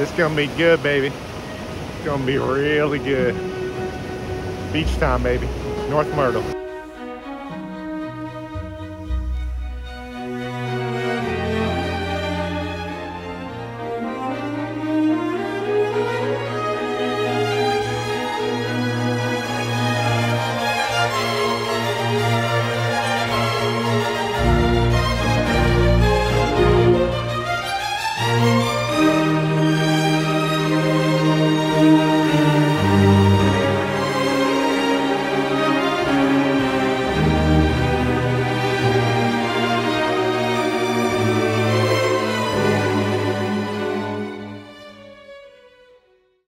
it's gonna be good, baby. It's gonna be really good. Beach time, baby. North Myrtle.